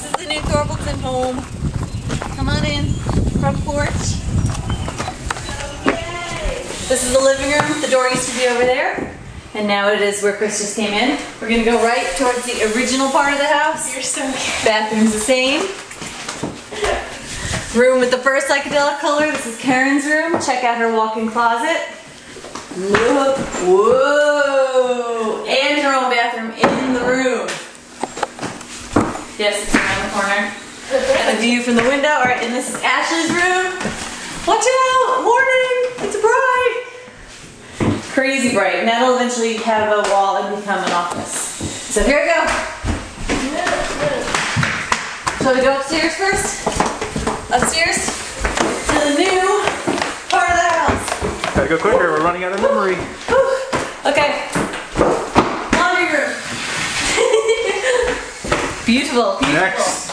This is the new Thorvaldsen home. Come on in, front porch. This is the living room. The door used to be over there. And now it is where Chris just came in. We're gonna go right towards the original part of the house. You're so cute. Bathroom's the same. Room with the first psychedelic color. This is Karen's room. Check out her walk-in closet. Look. Whoa! And her own bathroom in the room. Yes, it's around the corner. And a view from the window. All right, and this is Ashley's room. Watch out! Warning! It's bright! Crazy bright. And that'll eventually have a wall and become an office. So here we go. Shall we go upstairs first? Upstairs to the new part of the house. Gotta go quicker, we're running out of memory. Whew. Okay. Laundry room. Beautiful, beautiful. Next.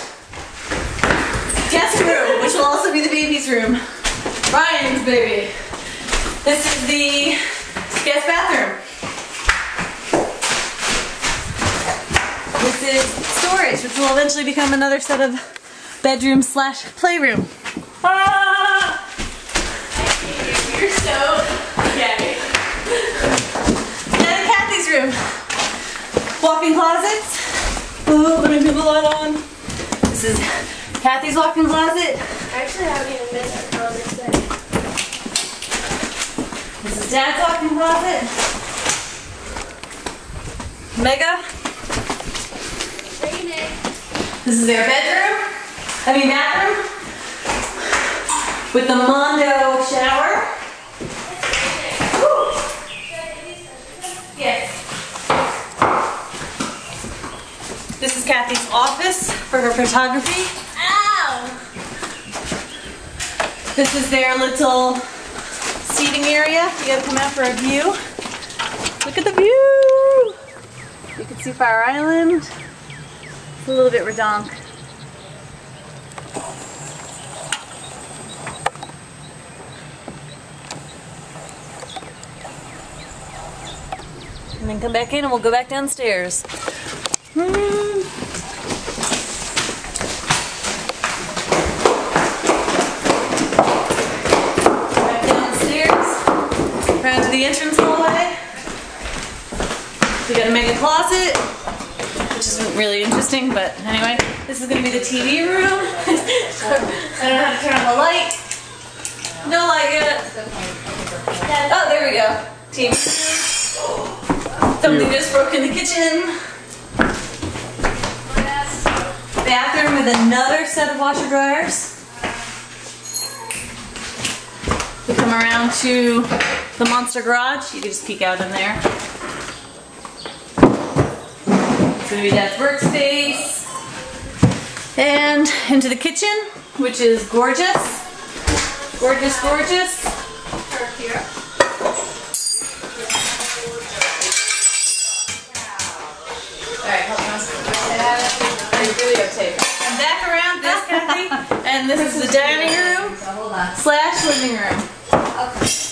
Guest room, which will also be the baby's room. Ryan's baby. This is the guest bathroom. This is storage, which will eventually become another set of bedroom slash playroom. Ah! You're so okay. And Cathy's room. Walk-in closets. Oh, let me turn the light on. This is Cathy's walk-in closet. I actually haven't even been there for this. This is Dad's walk-in closet. Mega. This is their bedroom. I mean bathroom. With the Mondo shower. Yes. This is Cathy's office for her photography. Ow! This is their little seating area. You gotta come out for a view. Look at the view! You can see Fire Island. It's a little bit redonk. And then come back in and we'll go back downstairs. Hmm. Back downstairs, around to the entrance hallway. We got a mega closet, which isn't really interesting, but anyway, this is gonna be the TV room. I don't have to turn on the light. No light yet. Oh, there we go. TV room. Somebody just broke in the kitchen. Bathroom with another set of washer dryers. We come around to the monster garage. You can just peek out in there. It's gonna be Dad's workspace. And into the kitchen, which is gorgeous. Gorgeous, gorgeous. Alright, hold on. And back around this, Cathy. And this is the dining room slash living room. Okay.